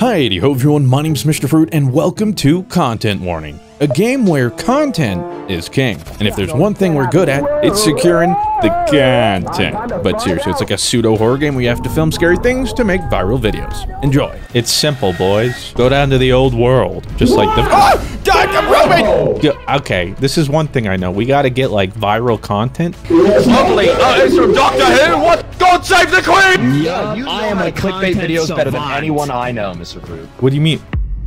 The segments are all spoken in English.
Hi, everyone, my name's Mr. Fruit, and welcome to Content Warning, a game where content is king. And if there's one thing we're good at, it's securing the content. But seriously, it's like a pseudo horror game where you have to film scary things to make viral videos. Enjoy. It's simple, boys. Go down to the old world, just like the- Ah! Dr. Ruben! Yeah, Okay, this is one thing I know. We gotta get, like, viral content. Lovely. Uh, it's from Doctor Who. What? God save the Queen! Yeah, you I know am my a clickbait videos better than anyone I know, Mr. Fruit. What do you mean?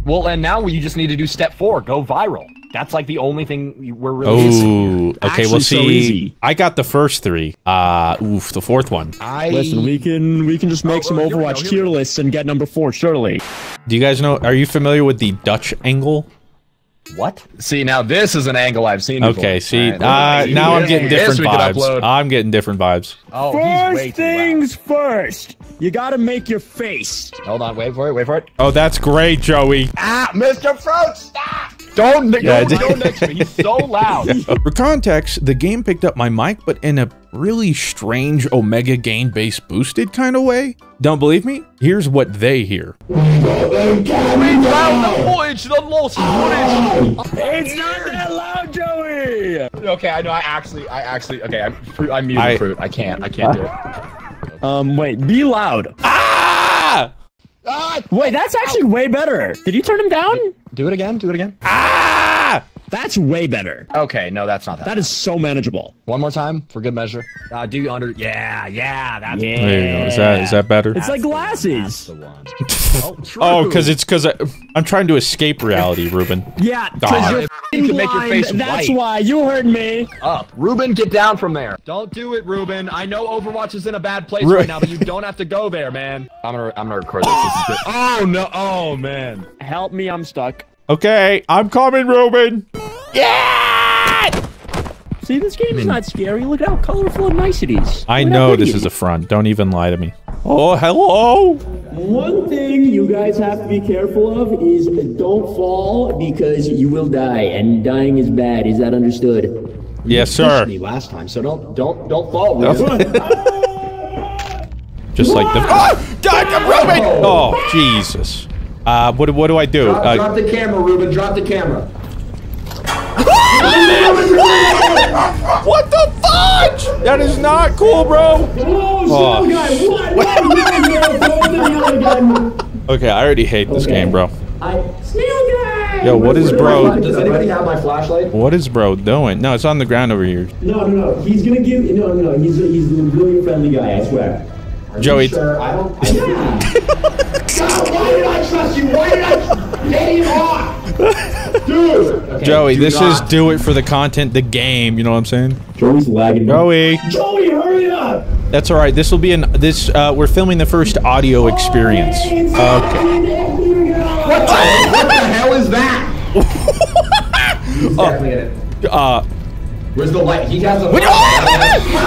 Well, and now you just need to do step four: go viral. That's like the only thing we're really. Oh, okay. Well, Actually, so see, easy. I got the first three. Uh, oof, the fourth one. I Listen, we can we can just make Oh, some oh, Overwatch go, tier lists and get number four, surely. Do you guys know? Are you familiar with the Dutch angle? What? See, now this is an angle I've seen. Before. Okay. See, All uh, now I'm getting different vibes. I'm getting different vibes. Oh, First too loud. things first, you gotta make your face. Hold on, wait for it, wait for it. Oh, that's great, Joey. Ah, Mr. Fruit, stop! Don't, Yeah, don't did. go next to me. He's so loud. For context, the game picked up my mic, but in a really strange Omega gain bass boosted kind of way. Don't believe me? Here's what they hear. we found the footage, the lost footage. It's not that loud, Joey. Okay, I know. I actually, I actually, okay, I'm, fruit, I'm muting I- fruit. I can't, I can't do it. Um, wait, be loud. Ah! Ah! Wait, that's actually way better. Did you turn him down? Do it again. Do it again. Ah! That's way better. Okay, no, that's not that. That is so manageable. One more time for good measure. Uh, do you under. Yeah, yeah, that's Yeah. There you go. Is that is that better? It's like glasses. the one. oh, true. Oh, because it's because I'm trying to escape reality, Ruben. Yeah, Ah. because you're You f***ing can make your blind. face That's white. why you heard me. up. Ruben, get down from there. Don't do it, Ruben. I know Overwatch is in a bad place Ru- right now, but you don't have to go there, man. I'm gonna, I'm gonna record this. This is good. Oh no! Oh man. Help me, I'm stuck. Okay, I'm coming, Ruben. Yeah! See, this game's not scary. Look at how colorful and nice it is. I Look how know this is a front. Don't even lie to me. Oh, hello. One thing you guys have to be careful of is don't fall because you will die, and dying is bad. Is that understood? Yes, sir. Me last time, so don't don't don't fall. Ruben. Just like the. Ah! Oh, Dr. Ruben! Oh, Jesus. Uh, what, what do I do? Drop, Uh, drop the camera, Ruben. Drop the camera. what the fudge? That is not cool, bro. Oh, Oh. Okay, I already hate this game, bro. I snail guy. Yo, what is bro? Does anybody have my flashlight? What is bro doing? No, it's on the ground over here. No, no, no. He's gonna give. No, no, no. He's a, he's a really friendly guy. I swear. Are you Joey- Sure. I don't. I, yeah. God, why did I trust you? Why did I get him off? Dude. Okay, Joey, this not- is do it for the content, the game. You know what I'm saying? Joey's lagging. Joey, Joey, hurry up! that's all right. This will be an this. Uh, we're filming the first audio experience. Okay. What the, what the hell is that? He's definitely in it. Uh, Where's the light? He has a.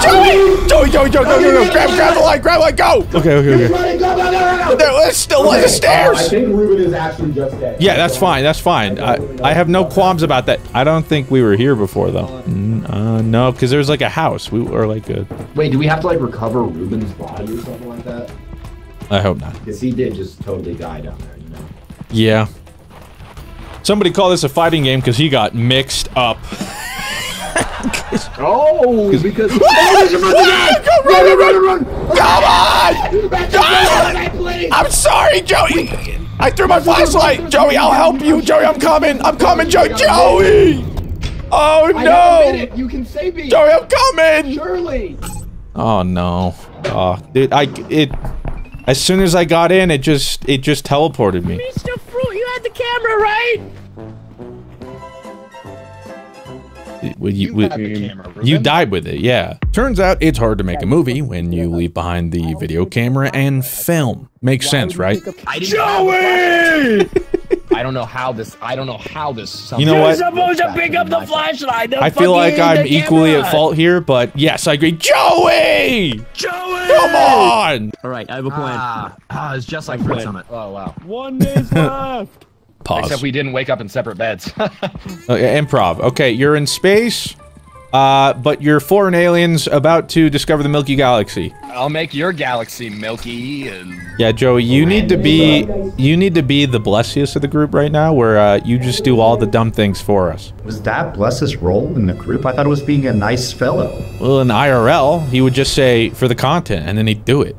Joey, Joey, Joey, Joey, go, go, go, grab, grab the light, grab the light, go. Okay, okay, okay. Go, go, go, go, go. There, let's still on the Uh, I think Ruben is actually just dead. Yeah, that's fine. That's fine. I, I have no qualms about that. I don't think we were here before though. Mm, uh, no, because there's like a house. We were like good. Wait, do we have to like recover Ruben's body or something like that? I hope not. Because he did just totally die down there, you know. Yeah. Somebody call this a fighting game because he got mixed up. Oh, because. Run, run, run, run, Come on! Come! I'm sorry, Joey. I threw my flashlight. Joey, I'll help you. Joey, I'm coming. I'm coming, Joey. Joey! Oh no! You can save me. Joey, I'm coming! Surely. Oh no. Oh, dude, I it. As soon as I got in, it just it just teleported me. Mr. Fruit, you had the camera, right? Would you, You would- camera, You died with it, yeah. Turns out it's hard to make a movie when you leave behind the video camera and film. Makes sense, right? I Joey! I don't know how this. I don't know how this. You know You're what? supposed to pick up the flashlight. I feel like I'm equally at fault here, but yes, I agree. Joey! Joey! Come on! All right, I have a plan. Ah, ah, it's just like Fruit Summit. Oh wow. One day's left. Pause. Except we didn't wake up in separate beds. Okay, improv. Okay, you're in space. Uh, but you're foreign aliens about to discover the Milky Galaxy. I'll make your galaxy milky and Yeah, Joey, you need to be you need to be the Blessious of the group right now, where uh, you just do all the dumb things for us. Was that Bless's role in the group? I thought it was being a nice fellow. Well, in IRL, he would just say for the content, and then he'd do it.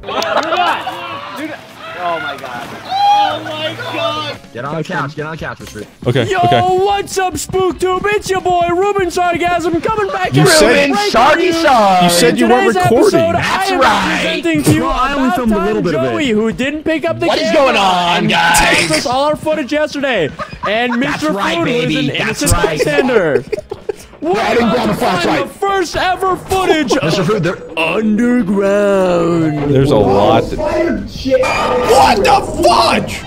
Get on the couch. Get on the couch, Mr. Okay, Yo, okay. what's up, SpookTube? It's your boy Ruben Sargasm coming back You here. said- to break Sarky news. You said you weren't recording. Episode, That's I am right. presenting to you Well, I only filmed a little time bit of it. Who didn't pick up the What is camera going on, guys? told us all our footage yesterday. And Mr. That's right, Food baby. was an That's innocent right. bystander. We're I didn't grab a flashlight. the first ever footage Mr. of Food, there. underground. There's a lot. That... What the fudge?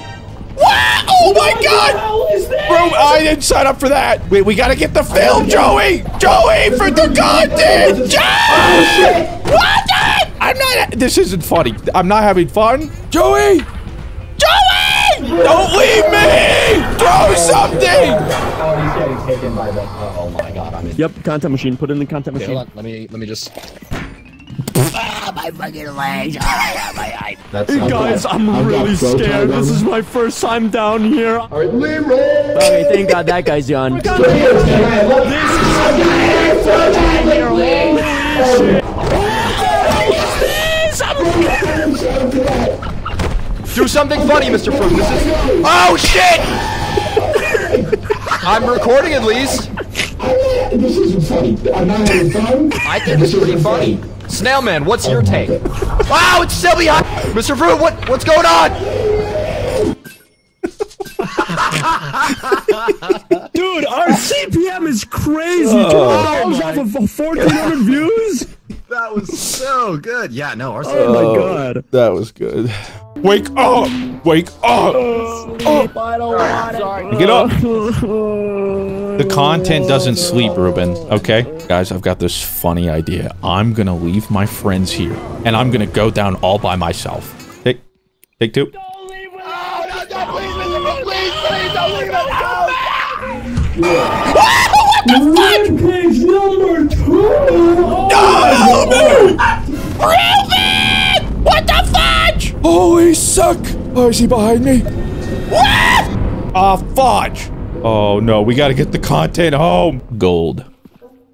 What? Oh my god! Bro, I didn't sign up for that. Wait, we gotta get the film, Joey. Joey, for the content. Joey! What? the- I'm not. This isn't funny. I'm not having fun. Joey! Joey! Don't leave me! Throw something! Oh, he's getting taken by the. Oh my god, I'm in. Yep, content machine. Put it in the content Okay, machine. hold on. Let me let me just. That's Hey guys, I'm really scared. This is my first time down here. Okay, thank God that guy's gone. Do something funny, Mr. Fruit. This is. Oh shit! I'm recording at least. This isn't funny. I'm not having fun. I think it's pretty funny. Snailman, what's your take? Wow, it's still behind. Mr. Fruit, what what's going on? Dude, our CPM is crazy. Two hours off of 1,400 views? That was so good. Yeah, no, our Oh my god. That was good. Wake up! Wake up! Oh, oh! I don't want it. Get up! The content doesn't sleep, Ruben. Okay? Guys, I've got this funny idea. I'm gonna leave my friends here, and I'm gonna go down all by myself. Take, take two. Rampage number two. What the fudge? Holy suck! Oh, is he behind me? What? Ah, fudge! Oh no, we gotta get the content home. Gold.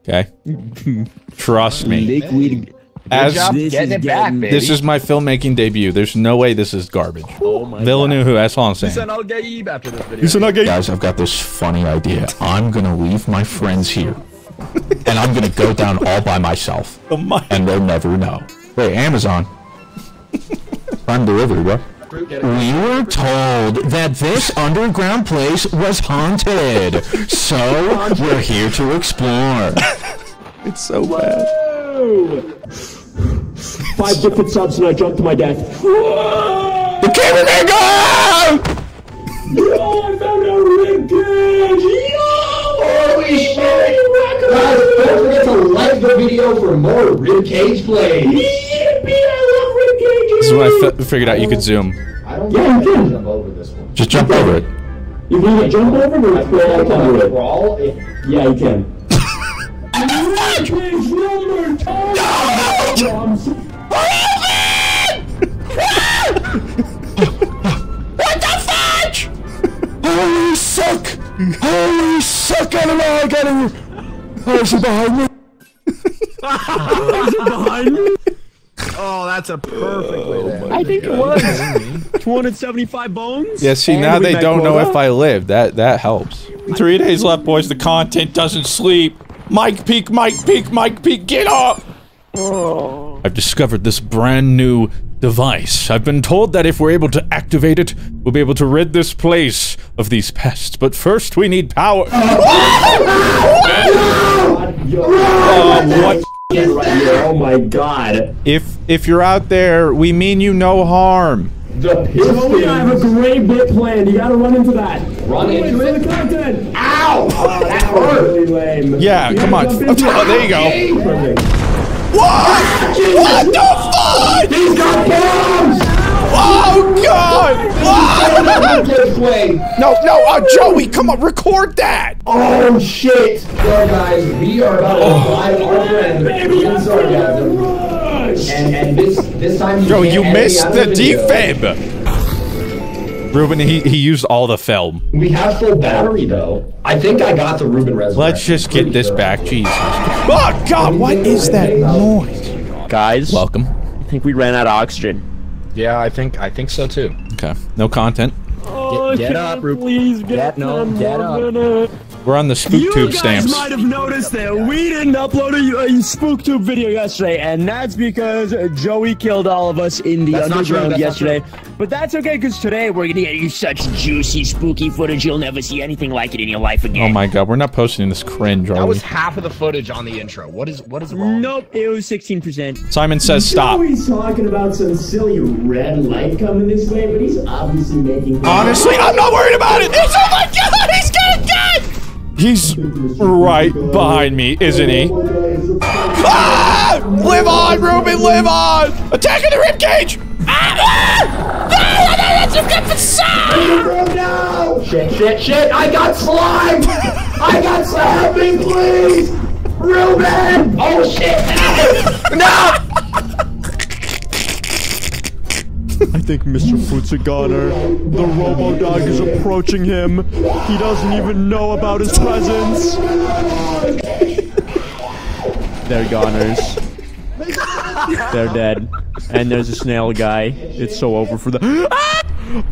Okay? Trust me. Liquid. As job This getting is it back, getting- baby. this is my filmmaking debut, there's no way this is garbage. Oh my Villeneuve, that's all I'm saying. I'll get Eve after this video. Guys, I've got this funny idea. I'm gonna leave my friends here. and I'm gonna go down all by myself. And they'll never know. Wait, Amazon. Prime delivery, bro. We were told that this underground place was haunted. So we're here to explore. it's so bad. Five different subs and I jumped to my death. The cameraman go! Yo, I found a rib cage! Yo! Holy shit! Guys, don't forget to like the video for more ribcage plays. Yippee! I love ribcages! This is when I figured out you could zoom. I don't Yeah, you think I can. jump over this one. Just jump over it. You can either jump over it or crawl under it. Crawl? Yeah, you can. Ribcage number two! What the fudge? Holy suck! Holy suck! I don't know. I gotta. Oh, is he behind me? behind me? Oh, that's a perfect way to I think it was 275 bones. Yeah, see, And now they don't know quota. if I live. That that helps. Three days left, boys. The content doesn't sleep. Mike Peak, Mike Peak, Mike Peak, get up! I've discovered this brand new device. I've been told that if we're able to activate it, we'll be able to rid this place of these pests. But first, we need power. Uh, what? Right. Oh my god. If if you're out there, we mean you no harm. The piston. I have a great bit planned. You gotta run into that. Run into Wait for the content. Ow! Oh, that hurt. Really lame. Yeah, come on. Oh, there you go. Perfect. What? What the fuck? He's got bombs! Oh God! Ah! No, no, uh, Joey, come on, record that. Oh shit! Well, guys, we are about to live our friend Ruben Sargasm, and and this this time he Joey, you missed the defib. Ruben, he, he used all the film. We have full battery though. I think I got the Ruben resurrection. Let's just get this sure. back. Jesus. Oh, God, what is that noise? Guys, Welcome. I think we ran out of oxygen. Yeah, I think I think so too. Okay, no content. Oh, get can up, you Rube. Please get, Get- no, get up. Minute. We're on the You SpookTube guys stamps. might have noticed that we didn't upload a, a SpookTube video yesterday, and that's because Joey killed all of us in the That's not true, underground yesterday. But that's okay, because today we're gonna get you such juicy, spooky footage you'll never see anything like it in your life again. Oh my God, we're not posting this cringe, are That we? was half of the footage on the intro. What is what is wrong? Nope, it was 16%. Simon says stop. He's talking about some silly red light coming this way, but he's obviously making. Honestly, I'm not worried about it. It's oh my God, he's gonna die. He's right behind me, isn't he? Ah! Live on, Ruben, live on! Attack of the ribcage! Ah! Ah! Ah! That's a good facade! No! Shit! Shit! Shit! I got slime! I got slime! Help me, please! Ruben! Oh shit! No! Think Mr. Foot's a goner. The Robo Dog is approaching him. He doesn't even know about his presence. They're goners. They're dead. And there's a snail guy. It's so over for the. Ah!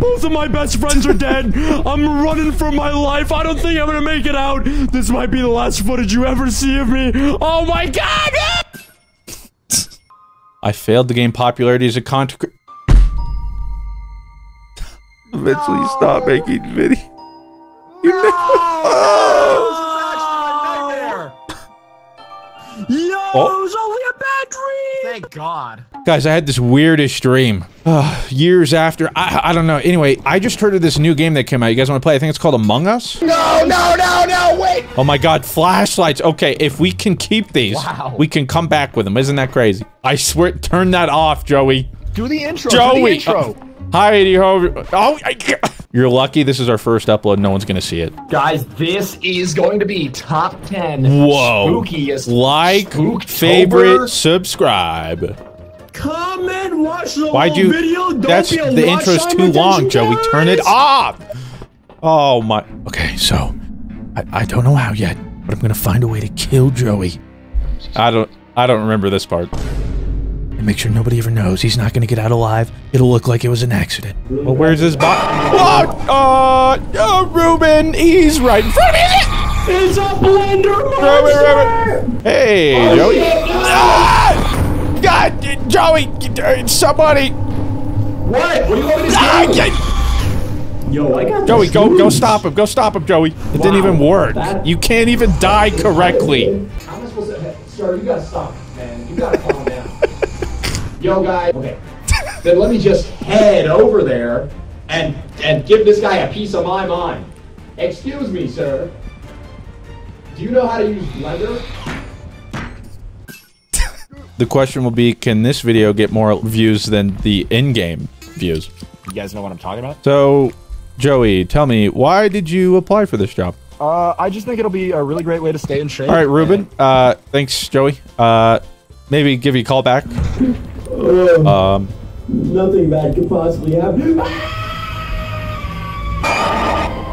Both of my best friends are dead. I'm running for my life. I don't think I'm gonna make it out. This might be the last footage you ever see of me. Oh my god! I failed to gain popularity as a content. Cre- Eventually, stop making video. You Yo, Oh. it was only a bad dream. Thank God. Guys, I had this weirdest dream. Uh, years after, I, I don't know. Anyway, I just heard of this new game that came out. You guys want to play? I think it's called Among Us. No, no, no, no, wait. Oh my god, flashlights. Okay, if we can keep these, Wow. we can come back with them. Isn't that crazy? I swear, turn that off, Joey. Do the intro. Do Joey. the intro. Heidi ho. Oh, I, you're lucky this is our first upload. No one's gonna see it. Guys, this is going to be top 10 Whoa. spookiest Like, Spooktober. favorite, subscribe. Come and watch the Why'd whole you? video. Don't That's be a the intro's too long, Joey. Turn it off. Oh my. Okay, so I, I don't know how yet, but I'm gonna find a way to kill Joey. I don't. I don't remember this part. And make sure nobody ever knows. He's not gonna get out alive. It'll look like it was an accident. Well, where's his body? What? Uh, uh, Ruben. He's right in front of me. It's a blender Ruben, Ruben. Hey, Joey. Ah! God, Joey, uh, somebody. What? What do you want me to Ah, do? yeah. Yo, I got Joey, go, go stop him. Go stop him, Joey. It didn't even work. that- You can't even die correctly. How am I supposed to? Sir, you gotta stop, man. You gotta calm down. Yo, guy. Okay. then let me just head over there and and give this guy a piece of my mind. Excuse me, sir. Do you know how to use Blender? The question will be, can this video get more views than the in-game views? You guys know what I'm talking about? So, Joey, tell me, why did you apply for this job? Uh, I just think it'll be a really great way to stay in shape. All right, Ruben. Uh, thanks, Joey. Uh, maybe give you a call back. Um, Nothing bad could possibly happen.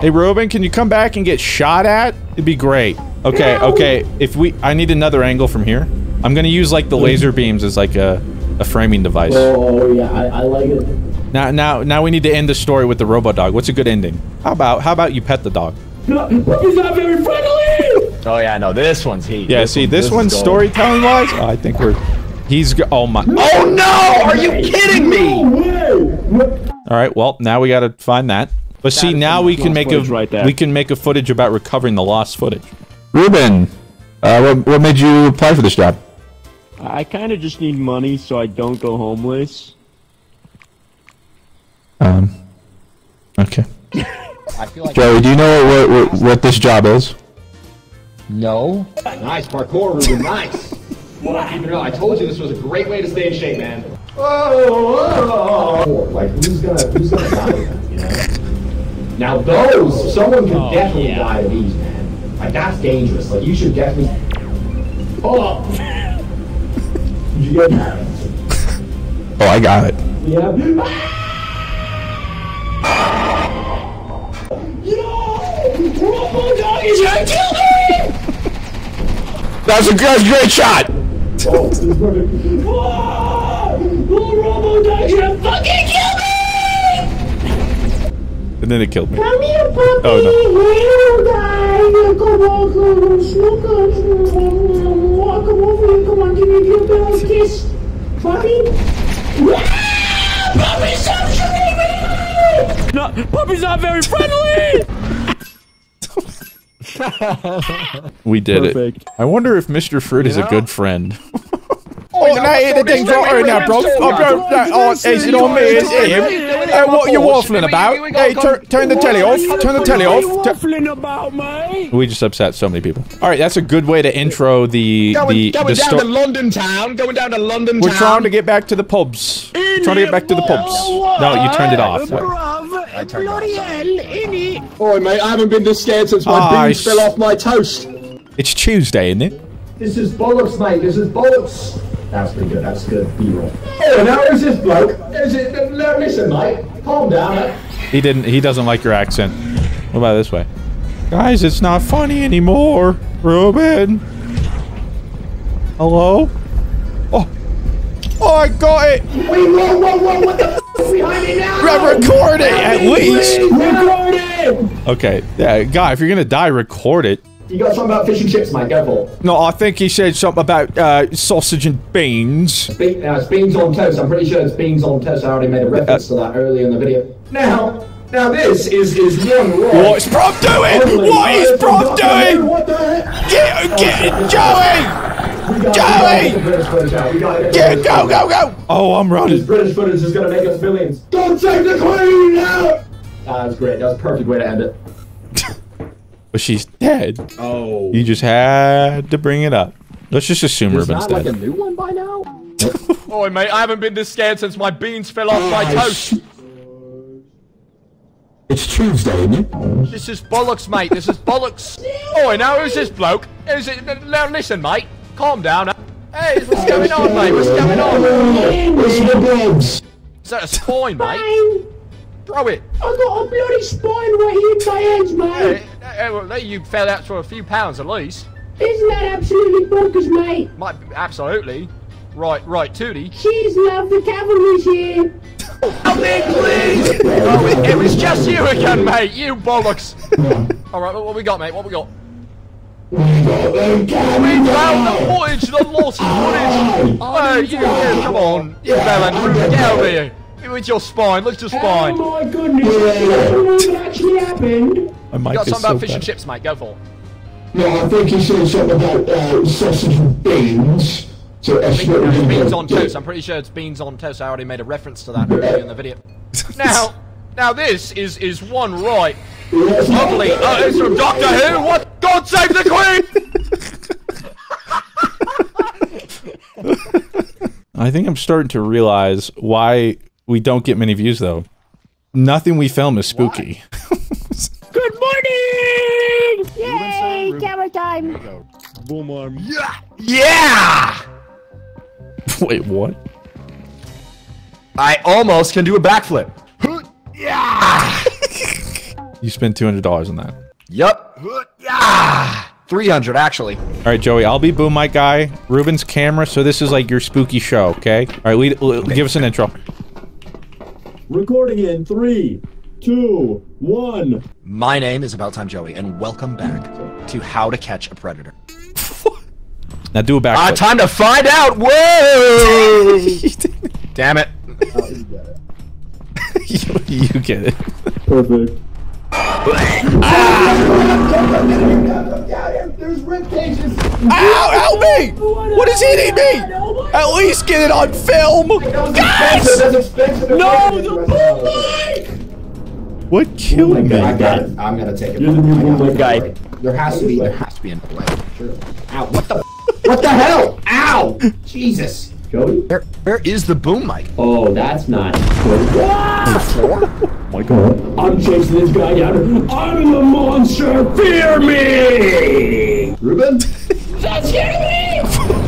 hey, Ruben, can you come back and get shot at? It'd be great. Okay, okay. If we, I need another angle from here. I'm gonna use like the laser beams as like a, a framing device. Oh yeah, I, I like it. Now, now, now we need to end the story with the robot dog. What's a good ending? How about, how about you pet the dog? No, he's not very friendly. Oh yeah, no, this one's heat. Yeah, see, this, is one's storytelling wise, oh, I think we're, he's, go- oh my. Oh no! Are you kidding me? All right, well, now we gotta find that. But see, now we can make a right there. we can make a footage about recovering the lost footage. Ruben, uh, what, what made you apply for this job? I kind of just need money so I don't go homeless. Um, okay. I feel like Joey, do you know what, what, what this job is? no. Nice parkour, Ruben. Nice. Well, keep it up. I told you this was a great way to stay in shape, man. Oh, oh, like who's gonna who's gonna die with them, you know? Now those someone can Oh, definitely yeah. die of these, man. Like that's dangerous. Like you should definitely. Hold up. Did you get that? Oh, I got it. Yeah. That's a, that's a great shot. Oh, this is perfect. Whoa! Oh, Robo Dog, fucking kill me! And then it killed me. Come here, puppy. Oh, no. Little guy. Come on, come on, smoke us. Come over here. Come on, give me a little bit of a kiss. Puppy. Wow! Puppy, stop shooting me! No, puppy's not very friendly. We did Perfect. it. I wonder if Mr. Fruit is a good friend. Oh, no, the thing's right now, bro. Oh, bro, oh, is it on me? Is it him? Uh, what are you waffling about? Hey, turn, turn the telly off. Turn the telly off. Tur- waffling about, mate? We just upset so many people. All right, that's a good way to intro the Going, the going down to London town. Going down to London town. We're town. trying to get back to the pubs. trying to get back to the pubs. No, you turned it off. I turned it off. Oi, mate, I haven't been this scared since my Ah, beans fell off my toast. It's Tuesday, isn't it? This is bollocks, mate. This is bollocks. That's pretty good. That's good. B-roll. Oh, now who's this bloke? Is it? No, listen, mate. Calm down. eh? He didn't. He doesn't like your accent. What about this way? Guys, it's not funny anymore. Ruben. Hello? Oh. Oh, I got it. Wait, whoa, whoa, whoa! What the f is behind me now? Re- record it, at least. Record it. Okay. Yeah, guy, if you're gonna die, record it. You got something about fish and chips, mate? Go for it. No, I think he said something about uh, sausage and beans. Be- uh, it's beans on toast. I'm pretty sure it's beans on toast. I already made a reference to that earlier in the video. Now, now this is is one raw. What's Prof doing? What is Prof doing? What the heck? Get, get, Joey! Joey! we British footage out. We gotta get the go, go, go! Oh, I'm This. British footage is gonna make us millions. Don't take the queen out. Ah, was great. That was a perfect way to end it. But she's dead. Oh. You just had to bring it up. Let's just assume Is Ruben's that like a new one by now? Oi, mate, I haven't been this scared since my beans fell off my toast. It's Tuesday, isn't it? This is bollocks, mate. This is bollocks. Oi, now who's this bloke? Who's it? Now listen, mate. Calm down. Hey, what's going on, mate? What's going on? It's the Bobs. Is that a spine, mate? Throw it. I got a bloody spine right here in my hands, mate. hey, well, you fell out for a few pounds at least. Isn't that absolutely bonkers, mate? Might absolutely. Right, right, Tootie. Cheers, love. The cavalry's here. Help me, please! Oh, it, it was just you again, mate. You bollocks. All right, what, we got, mate? What we got? We found the footage, the lost footage. Oh, you, you, come on, you Bellend, get over here. With your spine, look at your spine. Oh my goodness. I don't know what actually happened. My mic You got is something so about fish and chips, mate. Go for it. No, I think he said something about uh, sausage and beans. So that's Beans, what we're beans on toast. I'm pretty sure it's beans on toast. I already made a reference to that earlier in the video. Now, now this is is one right. Lovely. Oh, it's from Doctor Who. What? God save the Queen! I think I'm starting to realize why we don't get many views though. Nothing we film is spooky. Good morning. Yay! Camera time! Boom arm. Yeah! Yeah! Wait, what? I almost can do a backflip. Yeah! you spent two hundred dollars on that. Yup. Yeah. 300 actually. All right, Joey, I'll be boom mic guy. Ruben's camera, so this is like your spooky show, okay? All right, lead, l- give us an intro. Recording in three, two, one. My name is About Time Joey, and welcome back to How to Catch a Predator. Now do a backflip. Ah, time to find out! Whoa! Damn it. you, you get it. Perfect. Ow! Help me! What is hitting me? At least get it on film, guys! No, the What killed oh me? I got it. I'm gonna take it. You're the new I got boom mic guy. There has to be. There has to be an way. Sure. Ow! What the? what the hell? Ow! Jesus! Joey? Where, where is the boom mic? Oh, that's not good. My god. I'm chasing this guy down. I'm the monster. Fear me! Ruben? That's me!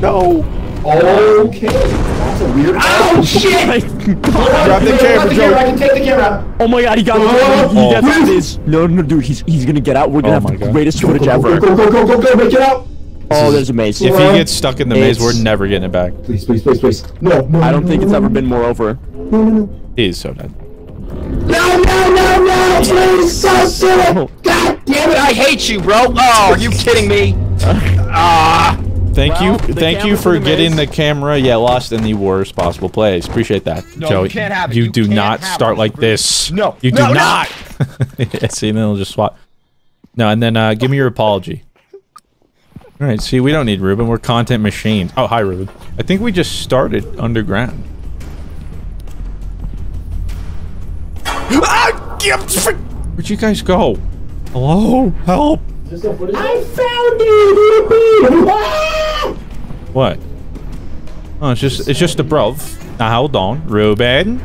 No. Oh. Okay. That's a weird. Oh shit! Grab the camera, I can take the camera. Oh my god, he got me. Oh. He gets out of this. No, no, dude, he's he's gonna get out. We're gonna Oh my have the God. greatest footage Go, ever. go, go, go, go, go, make it out. Oh, there's a maze. If he gets stuck in the maze, we're never getting it back. Please, please, please, please. No, no. I don't think it's ever been more over. He is so dead. No, no, no, no! Please, so silly! God Damn it, I hate you, bro! Oh, are you kidding me? Ah! Thank Well, you, thank you for the getting maze. the camera. Yeah, lost in the worst possible place. Appreciate that, No, Joey. you can't have it. You You do can't start it. like this. No, you do no, no. not. see, then they'll just swap. No, and then uh, give me your apology. All right. See, we don't need Ruben. We're content machines. Oh, hi, Ruben. I think we just started underground. Ah, Where'd you guys go? Hello, help! I found you, Yippee! What? Oh, it's just it's just a bruv. Now hold on, Ruben.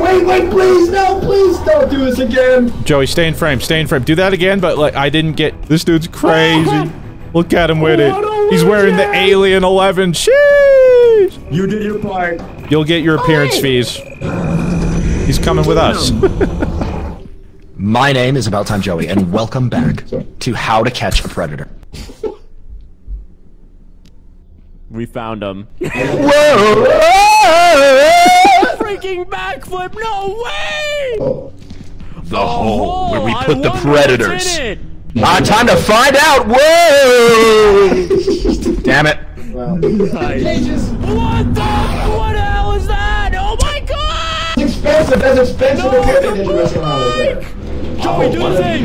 Wait, wait, please, no, please don't do this again. Joey, stay in frame, stay in frame. Do that again, but like I didn't get. This dude's crazy. Look at him with it. He's wearing the. Alien 11. Sheesh! You did your part. You'll get your appearance Hey. fees. He's coming with us. My name is About Time Joey, and welcome back to How to Catch a Predator. We found him. Whoa! Freaking backflip! No way! The hole where we I put the predators. in it. Ah, time to find out! Whoa! Damn it. What the? What the expensive, that's expensive No, equipment the that you're messing there. Joey, oh, do what the a- thing!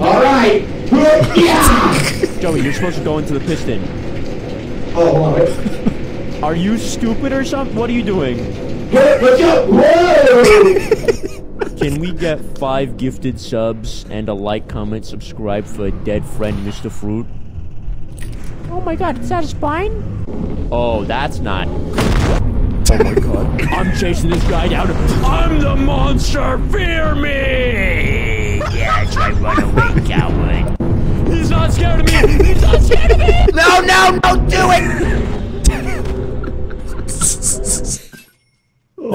Alright. Yeah. Joey, you're supposed to go into the piston. Oh, hold on, wait. Are you stupid or something? What are you doing? Wait, let's go. Whoa. Can we get five gifted subs and a like, comment, subscribe for a dead friend, Mr. Fruit? Oh my god, is that a spine? Oh, that's not. Oh my god. I'm chasing this guy down. I'm the monster! Fear me! Yes, I run away, coward. He's not scared of me! He's not scared of me! No, no, don't do it!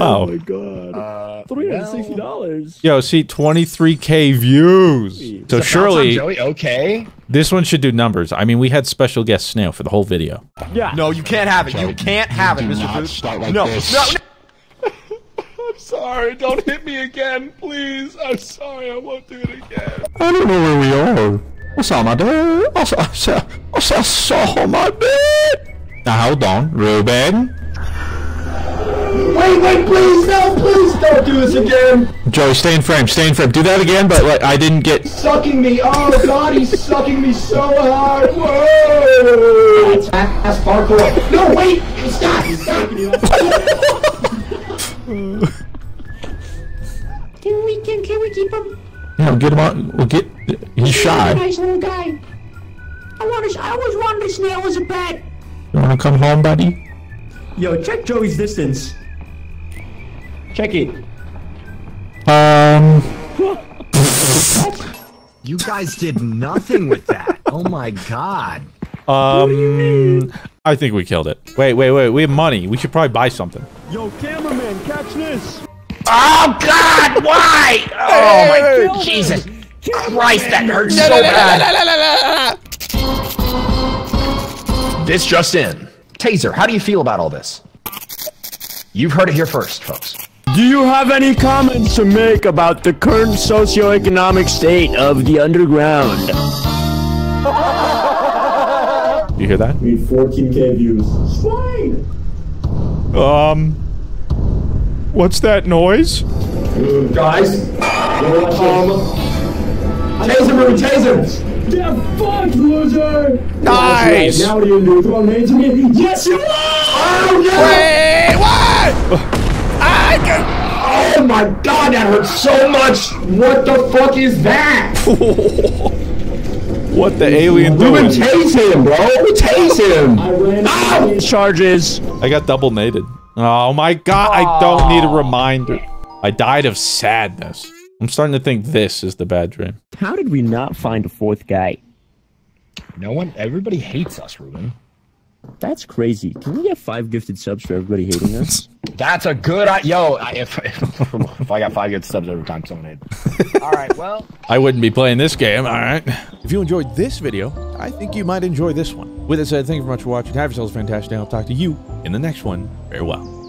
Wow. Oh my god. Uh, $360. Yo, see, 23k views. So surely Joey, okay. this one should do numbers. I mean, we had special guest Snail for the whole video. Yeah. No, you can't have it. You can't have it, Mr. Fruit. no, no, no. I'm sorry. Don't hit me again, please. I'm sorry. I won't do it again. I don't know where we are. What's on my bed? What's, what's, what's, what's on my bed? Now hold on, Ruben. Wait, wait, please, no, please don't do this again. Joey, stay in frame, stay in frame. Do that again, but like I didn't get. Sucking me. Oh God, he's sucking me so hard. Whoa. That's, that's parkour. No, wait. Stop. Stop. Can we can, can we keep him? Yeah, we'll get him on. We'll get. He's shy. Nice little guy. I want to. I always wanted a snail as a pet. You wanna come home, buddy? Yo, check Joey's distance. Check it. Um. You guys did nothing with that. Oh my god. Um, I think we killed it. Wait, wait, wait. We have money. We should probably buy something. Yo, cameraman, catch this! Oh god, why? Oh my god, Jesus Christ, that hurts so bad. This just in. Taser, how do you feel about all this? You've heard it here first, folks. Do you have any comments to make about the current socioeconomic state of the underground? You hear that? We need 14k views. Fine. Um, what's that noise? Guys, wanna watch um, taser movie, taser. Get fucked, loser. Nice. Now what are you gonna do? Throw a nade to me? Yes, you are. Oh no! Wait, what? I can. Oh my God, that hurts so much. What the fuck is that? What the alien Ruben, doing? tase him, bro. Tase him. I ran Charges. I got double nated. Oh my god, I don't need a reminder. I died of sadness. I'm starting to think this is the bad dream. How did we not find a fourth guy? No one, everybody hates us, Ruben. That's crazy. Can we get five gifted subs for everybody hating us? That's a good. I- Yo, I, if if I got five good subs every time someone hates. All right, well. I wouldn't be playing this game, alright? If you enjoyed this video, I think you might enjoy this one. With that said, thank you very much for watching. Have yourselves a fantastic day. I'll talk to you in the next one. Farewell.